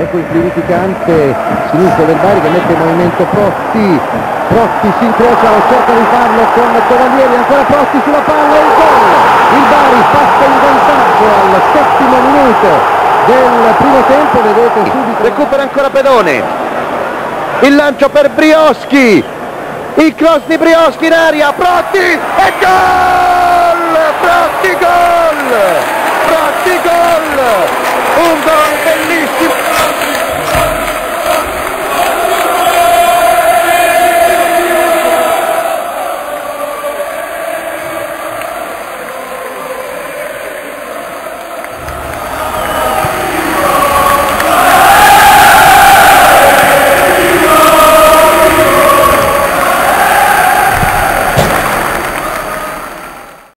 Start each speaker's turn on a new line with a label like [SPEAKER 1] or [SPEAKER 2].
[SPEAKER 1] ecco il clinificante sinistro del Bari che mette in movimento Protti Protti si incrocia o cerca di farlo con Cavalieri ancora Protti sulla palla e il gol! Il Bari passa in vantaggio al settimo minuto del primo tempo vedete subito
[SPEAKER 2] recupera ancora Pedone. Il lancio per Brioschi. Il cross di Brioschi in aria. Protti e gol! Protti gol! Protti gol!